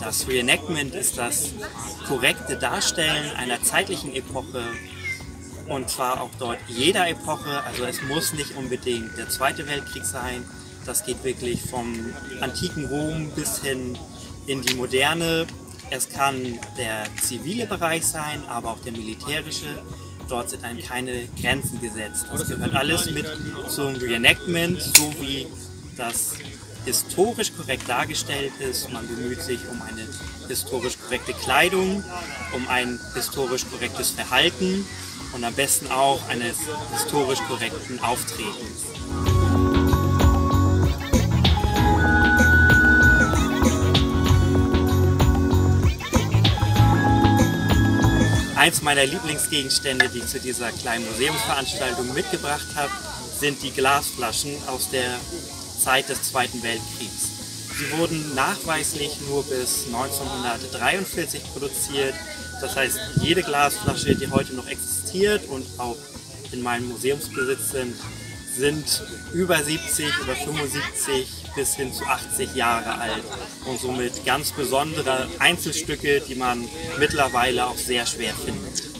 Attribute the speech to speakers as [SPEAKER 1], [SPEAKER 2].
[SPEAKER 1] Das Reenactment ist das korrekte Darstellen einer zeitlichen Epoche und zwar auch dort jeder Epoche. Also es muss nicht unbedingt der Zweite Weltkrieg sein. Das geht wirklich vom antiken Rom bis hin in die Moderne. Es kann der zivile Bereich sein, aber auch der militärische. Dort sind einem keine Grenzen gesetzt. Das gehört alles mit zum Reenactment, so wie das historisch korrekt dargestellt ist. Man bemüht sich um eine historisch korrekte Kleidung, um ein historisch korrektes Verhalten und am besten auch eines historisch korrekten Auftretens. Eins meiner Lieblingsgegenstände, die ich zu dieser kleinen Museumsveranstaltung mitgebracht habe, sind die Glasflaschen aus der Zeit des Zweiten Weltkriegs. Sie wurden nachweislich nur bis 1943 produziert. Das heißt, jede Glasflasche, die heute noch existiert und auch in meinem Museumsbesitz sind, sind über 70, über 75 bis hin zu 80 Jahre alt und somit ganz besondere Einzelstücke, die man mittlerweile auch sehr schwer findet.